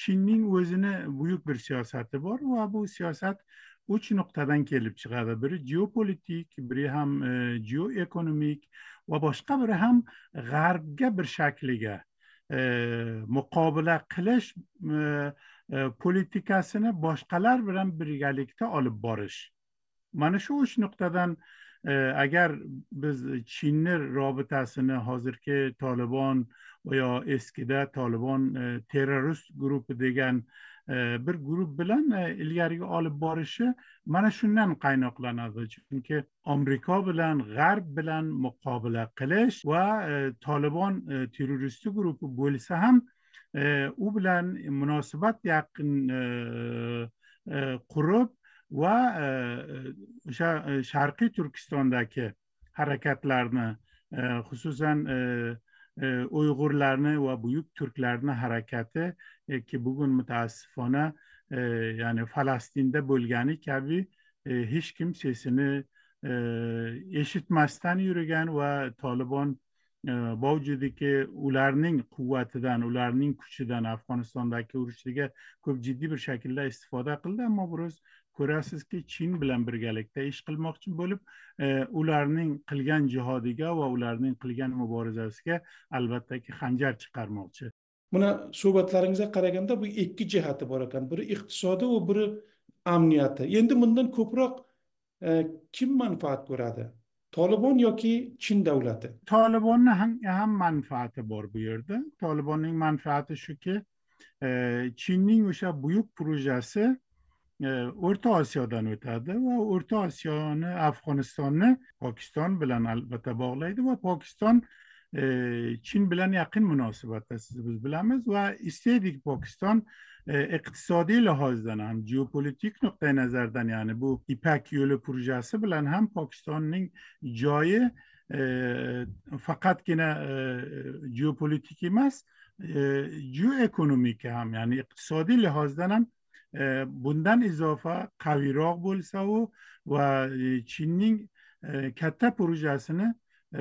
chinning o'zini buyuk bir siyosati bor va bu siyosat uch nuqtadan kelib chiqadi. Biri geopolitik biri ham e, geoekonomik va boshqa biri ham g'arbga bir shakliga e, muqobila qilish e, politikasini boshqalar bilan birgalikda olib borish. Mana shu uch nuqtadan agar biz chinni robitasini hozirgi tolibon yo eskida tolibon terrorist guruhi degan bir guruh bilan ilgariga olib borishi mana shundan qaynoqlanadi chunki amerika bilan g'arb bilan muqobala qilish va tolibon terroristik guruhi bo'lsa ham u bilan munosabat yaqin qurib va e, e, o'sha e, sharqiy turkistondagi harakatlarni xususan uyg'urlarni va buyuk turklarni harakati ki bugun mutaassifona ya'ni falastinda bo'lgani kabi hech kim sesini eshitmasdan yurgan va tolibon bovjudiki ularning quvvatidan ularning kuchidan afg'onistondagi urushdagi ko'p jiddiy bir shaklda istifoda qildi. Ammo biroz ko'rasizki chin bilan birgalikda ish qilmoqchi bo'lib ularning qilgan jihodiga va ularning qilgan muborazasiga albattaki xanjar chiqarmoqchi. Buni suhbatlaringizga qaraganda bu ikki jihati bor ekan. Biri iqtisodi va biri amniyati. Endi bundan ko'proq kim manfaat ko'radi? Tolibon yoki chin davlati? Tolibonni ham manfaati bor bu yerda. Tolibonning manfaati shuki chinning o'sha buyuk projasi o'rta osiyodan o'tadi va o'rta osiyoni afg'onistonni pokiston bilan albatta bog'laydi va pokiston chin bilan yaqin munosabatda siz biz bilamiz va istaydik pokiston iqtisodiy lihozdan ham geopolitik nuqtai nazardan ya'ni bu ipak yo'li projasi bilan ham pokistonning joyi faqatgina geopolitik emas geoekonomik ham ya'ni iqtisodiy lihozdan ham bundan izofa qaviyroq bo'lsa u va chinning katta projasini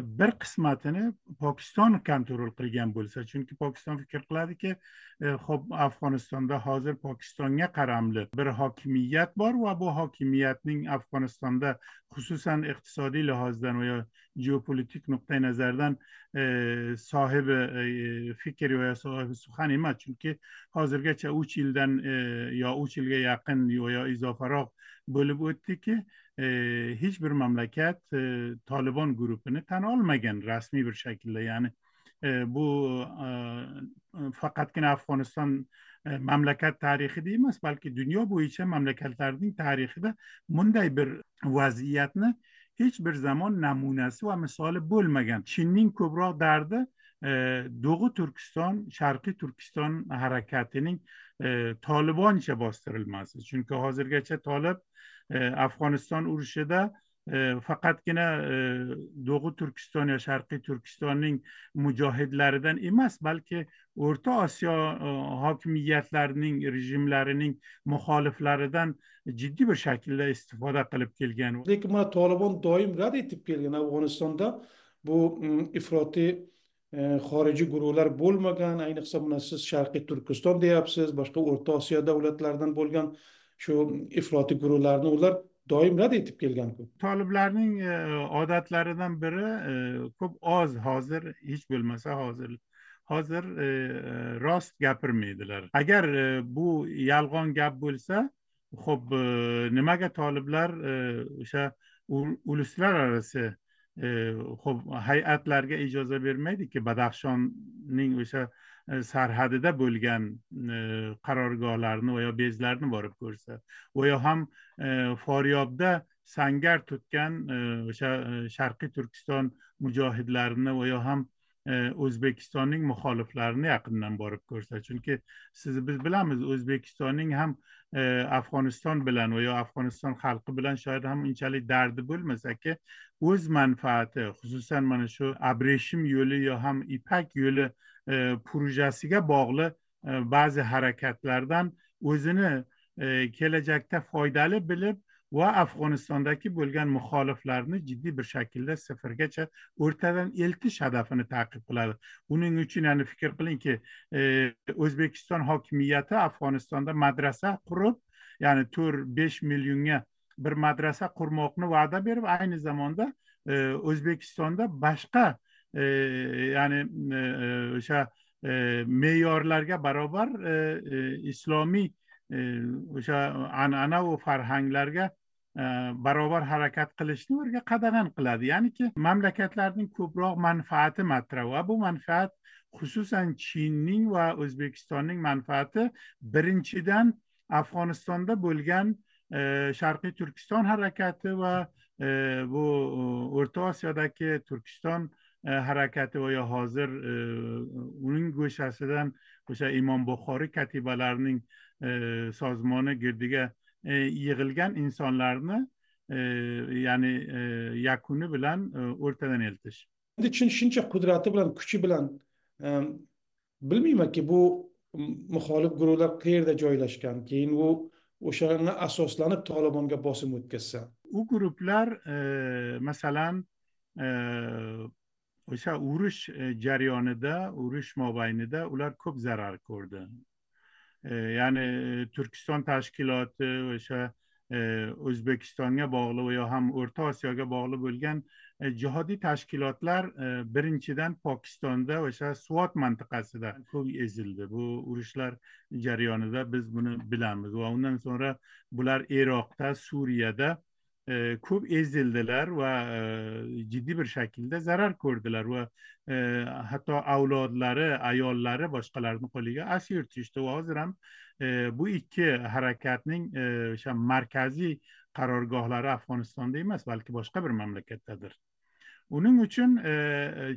bir qismatini pokiston kontrol qilgan bo'lsa chunki pokiston fikr qiladiki ho'p afg'onistonda hozir pokistonga qaramli bir hokimiyat bor va bu hokimiyatning afg'onistonda xususan iqtisodiy lihozdan va geopolitik nuqtai nazardan sohibi fikr va sohibi suxan emas chunki hozirgacha uch yildan yo uch yilga yaqin yo izofaroq bo'lib o'tdiki hech bir mamlakat e, tolibon guruhini tan olmagan rasmiy bir shaklda ya'ni e, bu e, faqatgina afg'oniston mamlakat tarixida emas balki dunyo bo'yicha mamlakatlarning tarixida bunday bir vaziyatni hech bir zamon namunasi va misoli bo'lmagan. Chinning ko'proq dardi do'g'u turkiston sharqiy turkiston harakatining E, toliboncha bostirilmasi. Chunki hozirgacha tolib e, afg'oniston urushida e, faqatgina do'g'u turkiston yo sharqiy turkistonning mujohidlaridan emas balki o'rta osiyo hokimiyatlarining rejimlarining muxoliflaridan jiddiy bir shaklda istifoda qilib kelgan. Lekin mana tolibon doim rad etib kelgan afg'onistonda bu ifrotiy Э, xorijiy guruhlar bo'lmagan ayniqsa mana siz sharqiy turkiston deyapsiz boshqa o'rta osiyo davlatlaridan bo'lgan shu ifloti guruhlarni ular doim rad etib kelganku toliblarning e, odatlaridan biri e, ko'p oz hozir hech bo'lmasa hozir hozir e, rost gapirmaydilar. Agar bu yolg'on gap bo'lsa ho'p nimaga toliblar o'sha uluslararası ho'p hay'atlarga ijoza bermaydiki badaxshonning o'sha sarhadida bo'lgan qarorgohlarni va yo bezlarni borib ko'rsa va yo ham foryobda sangar tutgan o'sha sharqiy turkiston mujohidlarini va yo ham E, o'zbekistonning muxoliflarini yaqindan borib ko'rsa chunki siz biz bilamiz o'zbekistonning ham e, afg'oniston bilan va yo afg'oniston xalqi bilan shoyad ham unchalik dardi bo'lmasaki o'z manfaati xususan mana shu abreshim yo'li yo ham ipak yo'li e, projasiga bog'liq ba'zi harakatlardan o'zini kelajakda foydali bilib va afg'onistondagi bo'lgan muxoliflarni jiddiy bir shaklda sıfırgacha o'rtadan eltish hadafini ta'qib qiladi. Uning uchun ya'ni fikr qilingki e, o'zbekiston hokimiyati afg'onistonda madrasa qurib ya'ni to'rt besh millionga bir madrasa qurmoqni va'da berib ayni zamonda e, o'zbekistonda boshqa e, ya'ni e, o'sha e, me'yorlarga barobar e, islomiy o'sha an'ana va farhanglarga E, barobar harakat qilishni ularga qadag'an qiladi. Ya'niki mamlakatlarning ko'proq manfaati matrah va bu manfaat xususan chinning va o'zbekistonning manfaati. Birinchidan afg'onistonda bo'lgan e, sharqiy turkiston harakati va e, bu o'rta osiyodagi turkiston harakati va hozir uning go'shasidan o'sha imom buxoriy katibalarining sozmoni girdiga yig'ilgan insonlarni ya'ni yakuni bilan o'rtadan eltish. Endi shuncha qudrati bilan kuchi bilan bilmaymanki bu muxolif guruhlar qayerda joylashgan keyin u o'shani asoslanib tolibonga bosim o'tkazsa? U guruhlar masalan o'sha urush jarayonida urush mobaynida ular ko'p zarar ko'rdi ya'ni e, turkiston tashkiloti o'sha o'zbekistonga e, bog'liq yo ham o'rta osiyoga bog'liq bo'lgan jihodiy e, tashkilotlar birinchidan pokistonda o'sha suvat mantiqasida ko'p ezildi. Bu urushlar jarayonida biz buni bilamiz va undan so'ngra bular iroqda suriyada ko'p ezildilar va jiddiy bir shaklda zarar ko'rdilar va hatto avlodlari ayollari boshqalarni qo'liga asir tushdi va hozir ham bu ikki harakatning o'sha markaziy qarorgohlari afg'onistonda emas balki boshqa bir mamlakatdadir. Uning uchun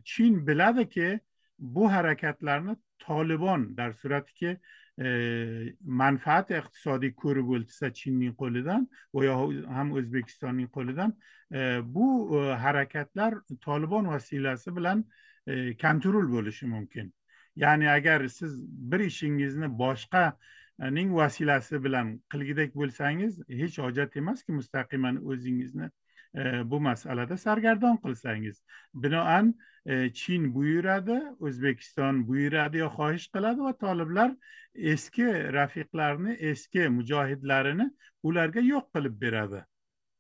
chin biladiki bu harakatlarni tolibon dar suratki manfaat iqtisodiy ko'rib o'tsa chinning qo'lidan va ham o'zbekistonning qo'lidan e, bu e, harakatlar tolibon vasilasi bilan e, kontrol bo'lishi mumkin. Ya'ni agar siz bir ishingizni boshqaning vasilasi bilan qilgidek bo'lsangiz hech hojat emaski mustaqiman o'zingizni E, bu masalada sargardon qilsangiz. Binoan e, chin buyuradi o'zbekiston buyuradi yo xohish qiladi va toliblar eski rafiqlarini eski mujohidlarini ularga yo'q qilib beradi.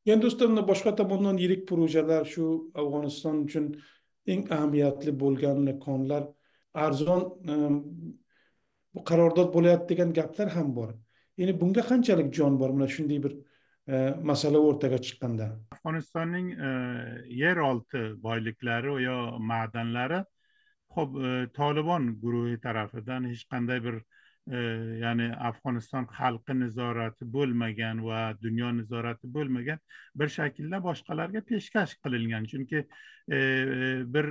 Endi do'stlar boshqa tomondan yirik projelar shu afg'oniston uchun eng ahamiyatli bo'lgan konlar. Arzon e, qarodod bo'lyapti degan gaplar ham bor. Ya'ni bunga qanchalik jon bor? Mana shunday bir masala o'rtaga chiqqanda. Afg'onistonning e, yer olti boyliklari yo ma'danlari ho'p e, tolibon guruhi tarafidan hech qanday bir e, ya'ni afg'oniston xalqi nizorati bo'lmagan va dunyo nizorati bo'lmagan bir shaklda boshqalarga peshkash qilingan. Chunki bir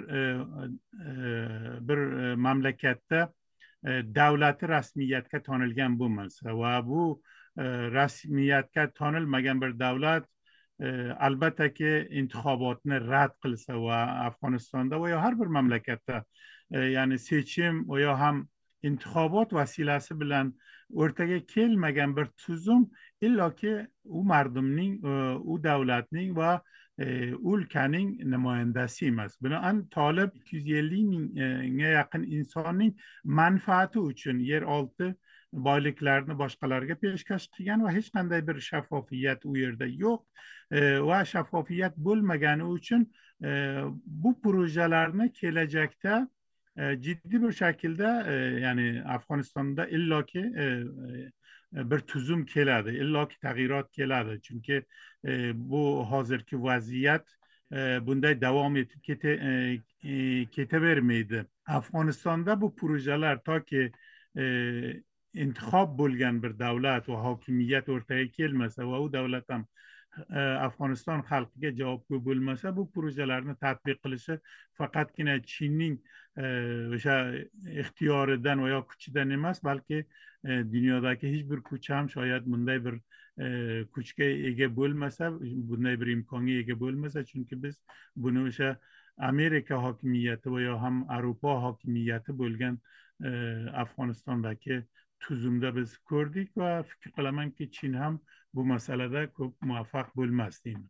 bir mamlakatda davlati rasmiyatga tonilgan bo'lmasa va bu rasmiyatga tonilmagan bir davlat albattaki intixobotni rad qilsa va afg'onistonda va yo har bir mamlakatda ya'ni seçim yo ham intixobot vasilasi bilan o'rtaga kelmagan bir tuzum illoki u mardumning u davlatning va o'lkaning namoyandasi emas binoan tolib ikki yuz ellik mingga yaqin insonning manfaati uchun yer olti boyliklarni boshqalarga peshkash qilgan va hech qanday bir shaffofiyat u yerda yo'q. E, va shaffofiyat bo'lmagani uchun e, bu projelarni kelajakda e, jiddiy bir shaklda ya'ni afg'onistonda illoki bir tuzum keladi illoki tag'irot keladi. Chunki bu hozirgi vaziyat bunday davom etib ketavermaydi. Afg'onistonda bu projelar toki intixob bo'lgan bir davlat va hokimiyat o'rtaga kelmasa va u davlat ham e, afg'oniston xalqiga javobgar bo'lmasa bu projelarni tadbiq qilishi faqatgina chinning e, o'sha ixtiyoridan va yo kuchidan emas balki e, dunyodagi hech bir kuch ham shoyad bunday bir kuchga ega bo'lmasa bunday bir imkonga ega bo'lmasa chunki biz buni o'sha amerika hokimiyati va yo ham avropa hokimiyati bo'lgan afg'onistondagi tuzumda biz ko'rdik va fikr qilamanki chin ham bu masalada ko'p muvaffaq bo'lmasdiyman